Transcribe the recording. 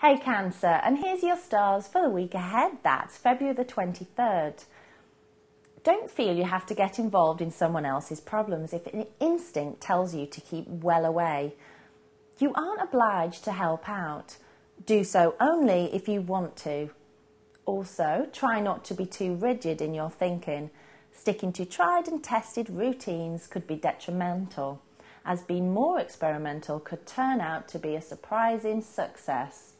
Hey Cancer, and here's your stars for the week ahead. That's February the 23rd. Don't feel you have to get involved in someone else's problems if an instinct tells you to keep well away. You aren't obliged to help out. Do so only if you want to. Also, try not to be too rigid in your thinking. Sticking to tried and tested routines could be detrimental, as being more experimental could turn out to be a surprising success.